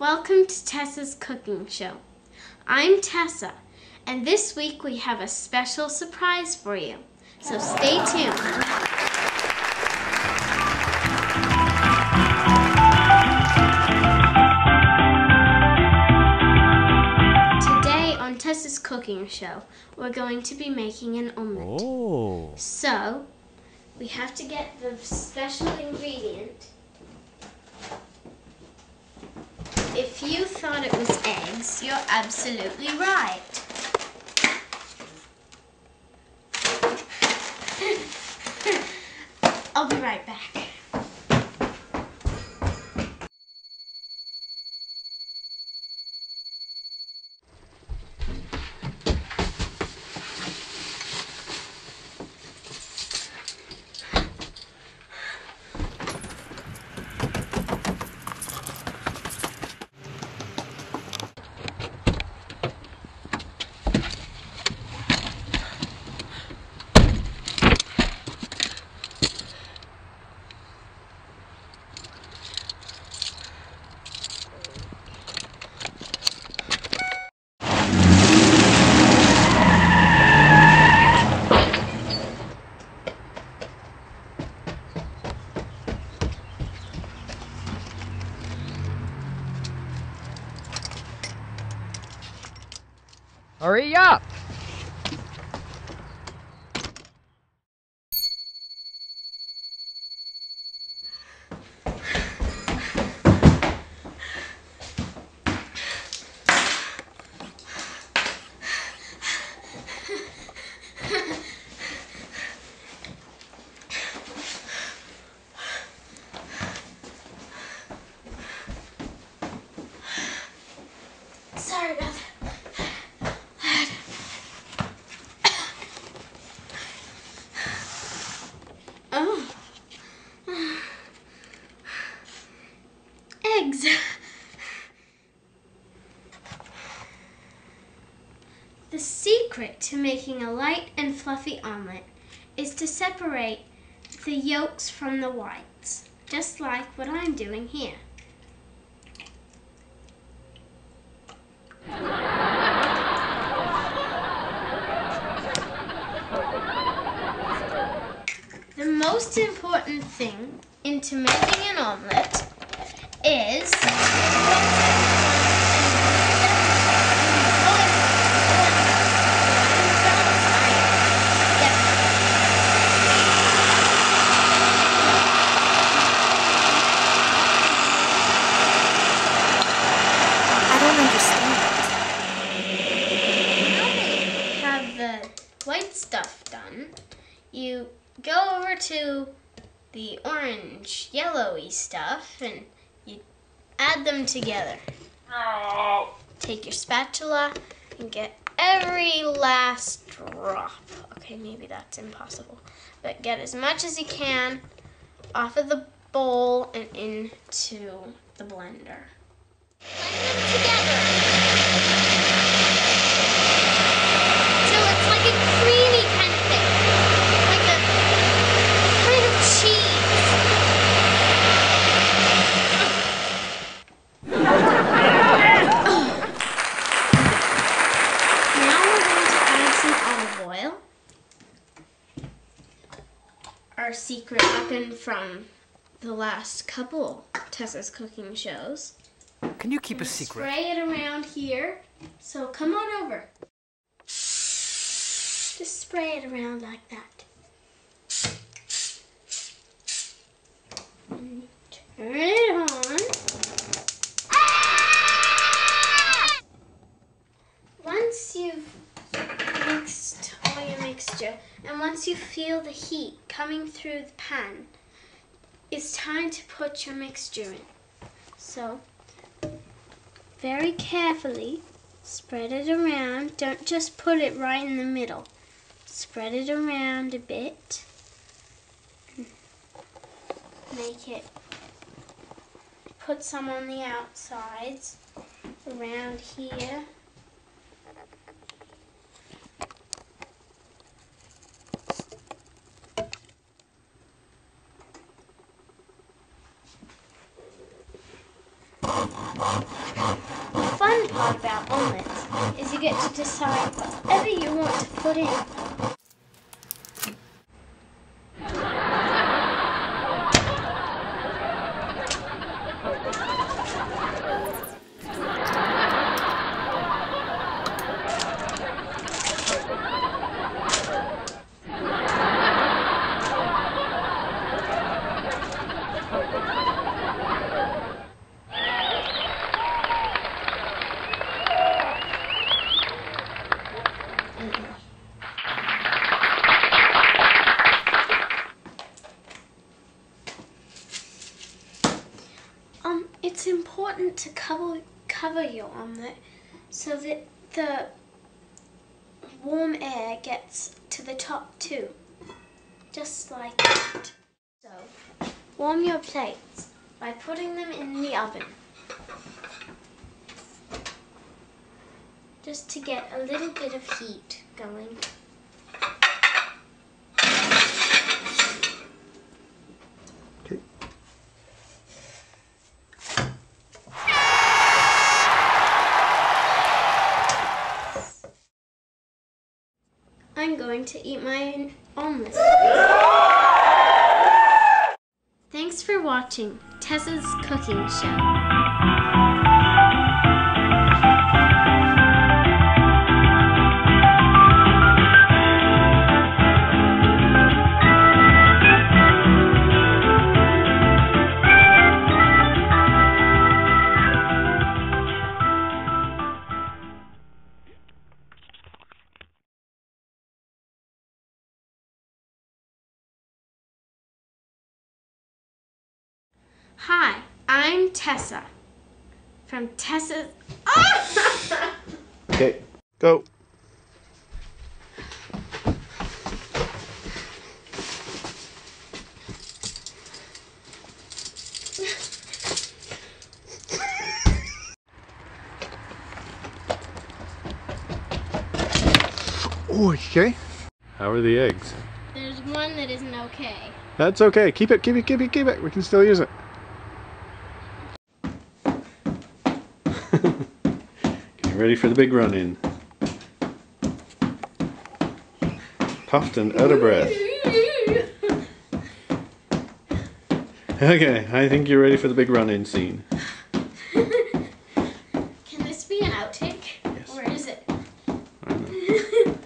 Welcome to Tessa's Cooking Show. I'm Tessa, and this week we have a special surprise for you. So stay tuned. Today on Tessa's Cooking Show, we're going to be making an omelette. Oh. So, we have to get the special ingredient. If you thought it was eggs, you're absolutely right. I'll be right back. Hurry up! Sorry about that. Oh. Eggs. The secret to making a light and fluffy omelet is to separate the yolks from the whites, just like what I'm doing here. The most important thing into making an omelette is I don't understand. have the white stuff done, you go over to the orange, yellowy stuff and you add them together. Take your spatula and get every last drop. Okay, maybe that's impossible. But get as much as you can off of the bowl and into the blender. Blend them together. So it's like a creamy kind of thing. Like a kind of cheese. Now we're going to add some olive oil. Our secret weapon from the last couple Tessa's cooking shows. Can you keep a secret? Spray it around here. So come on over. Just spray it around like that. And turn it on. And once you feel the heat coming through the pan, it's time to put your mixture in. So, very carefully spread it around. Don't just put it right in the middle. Spread it around a bit. Make it, put some on the outsides around here. Fun part about omelets is you get to decide whatever you want to put in. It's important to cover cover your omelette so that the warm air gets to the top too. Just like that. So, warm your plates by putting them in the oven. Just to get a little bit of heat going. Going to eat my omelet. Thanks for watching Tessa's Cooking Show. Hi, I'm Tessa from Tessa's. Okay, go. Oh, okay. How are the eggs? There's one that isn't okay. That's okay. Keep it, keep it, keep it, keep it. We can still use it. Ready for the big run in. Puffed and out of breath. Okay, I think you're ready for the big run in scene. Can this be an outtake? Yes. Or is it? I know.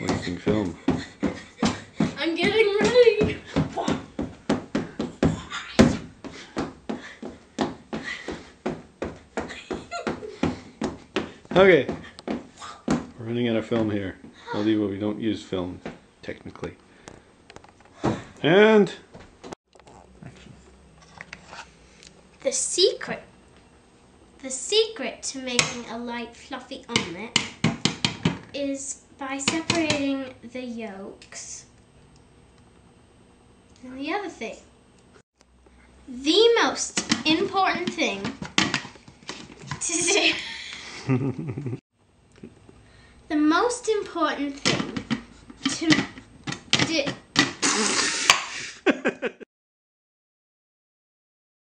Wasting film. I'm getting ready. Okay. We're running out of film here. Although we don't use film, technically. And The secret. The secret to making a light, fluffy omelette is by separating the yolks and the other thing. The most important thing to do. the most important thing to do.